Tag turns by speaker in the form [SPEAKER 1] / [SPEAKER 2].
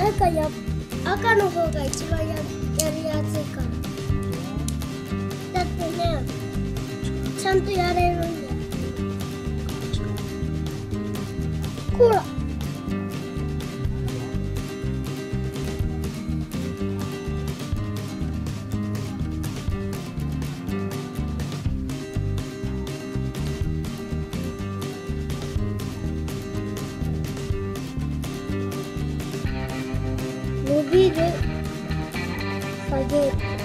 [SPEAKER 1] なんかや赤の方が一番ややりやすいから。だってねちゃんとやれるんだよ。ほら。forget